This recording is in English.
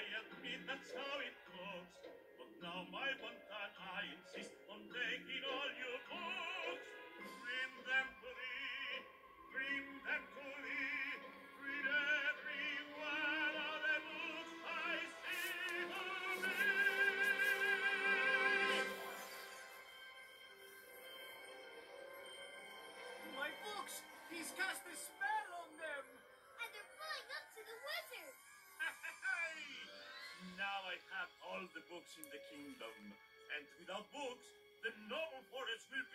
I admit that's how it goes. But now, my Bontan, I insist on taking all your books. Bring them to thee, bring them to thee, read every one of the books I see to me. My books! He's cast a spell! I have all the books in the kingdom. And without books, the noble forest will.